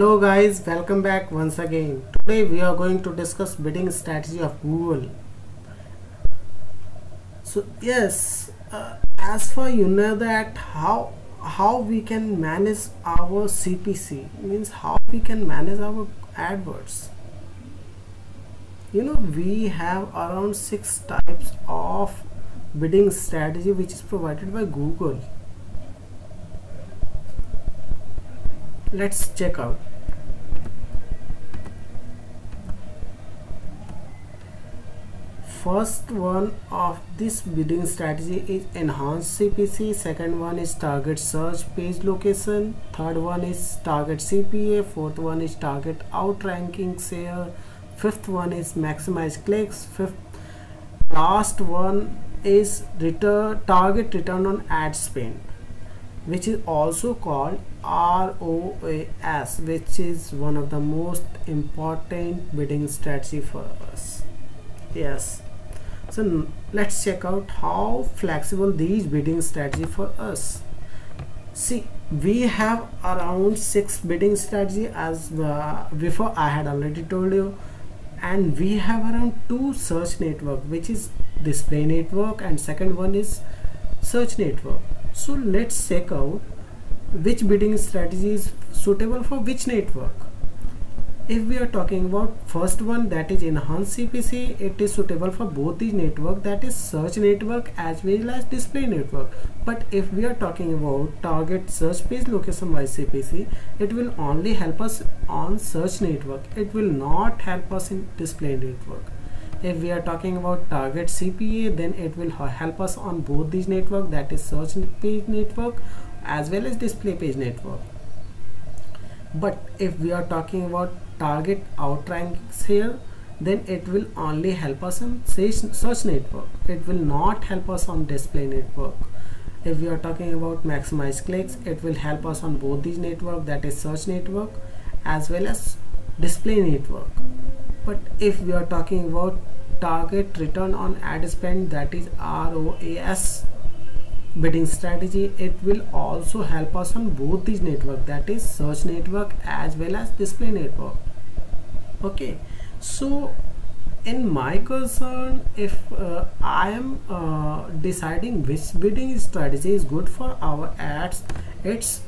hello guys. Welcome back once again. Today we are going to discuss bidding strategy of google. So yes uh, as for you know that how how we can manage our cpc means how we can manage our adverts you know we have around six types of bidding strategy which is provided by google. Let's check out first one of this bidding strategy is enhanced CPC second one is target search page location third one is target CPA fourth one is target outranking share fifth one is maximize clicks fifth last one is return target return on ad spend which is also called ROAS which is one of the most important bidding strategy for us. Yes so let's check out how flexible these bidding strategy for us. See we have around six bidding strategy as uh, before I had already told you. And we have around two search network which is display network and second one is search network. So let's check out which bidding strategy is suitable for which network if we are talking about first one that is enhanced CPC it is suitable for both these network that is search network as well as display network. But if we are talking about target search page location by CPC it will only help us on search network. It will not help us in display network. If we are talking about target CPA then it will help us on both these network that is search page network as well as display page network. But if we are talking about target outranking share then it will only help us in search network. It will not help us on display network. If we are talking about maximize clicks it will help us on both these network that is search network as well as display network. But if we are talking about target return on ad spend that is ROAS bidding strategy it will also help us on both these network that is search network as well as display network okay. So in my concern if uh, I am uh, deciding which bidding strategy is good for our ads it's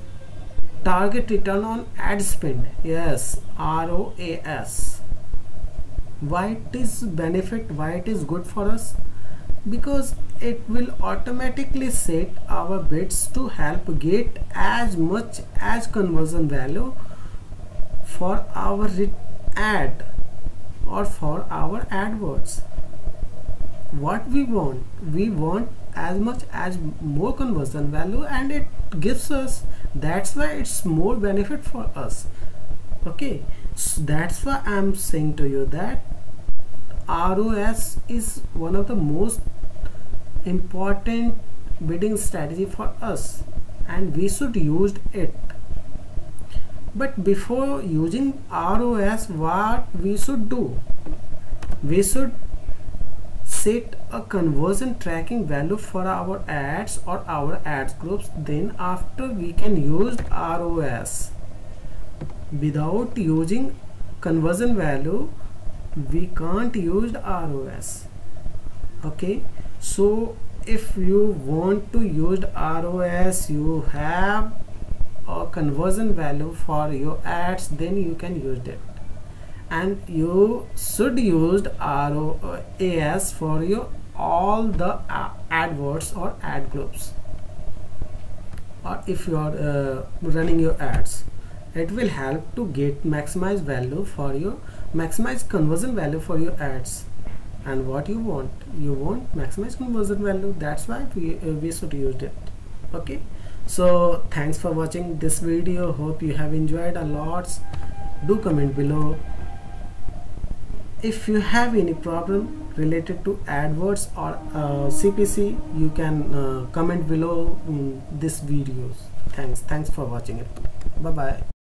target return on ad spend. Yes ROAS why it is benefit why it is good for us? Because it will automatically set our bids to help get as much as conversion value for our ad or for our adverts what we want we want as much as more conversion value and it gives us that's why it's more benefit for us. Okay so that's why i'm saying to you that ROAS is one of the most important bidding strategy for us and we should use it but before using ROAS what we should do? We should set a conversion tracking value for our ads or our ads groups. Then after we can use ROAS without using conversion value we can't use ROAS okay? So if you want to use ROAS you have a conversion value for your ads then you can use it. And you should use ROAS for your all the adverts or ad groups. Or if you are uh, running your ads it will help to get maximize value for your maximize conversion value for your ads. And what you want you want maximize conversion value. That's why we, uh, we should use it. Okay so thanks for watching this video. Hope you have enjoyed a lot. Do comment below. If you have any problem related to AdWords or uh, CPC you can uh, comment below um, this videos thanks. Thanks for watching it. Bye bye